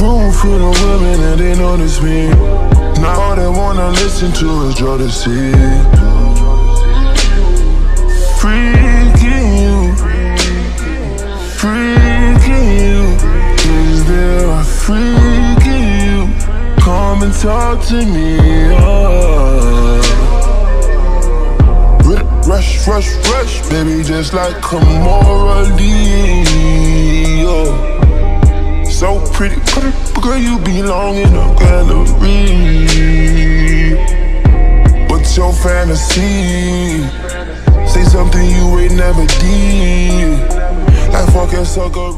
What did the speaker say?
for the women and they notice me. Now all they wanna listen to is Jodeci. Freaking you, freaking you. Is there a freak in you? Come and talk to me. Oh. Rush, rush, rush, baby, just like Kamora Lee. Pretty, pretty, girl, you belong in a gallery. What's your fantasy? Say something you ain't never did. Like fucking sucker.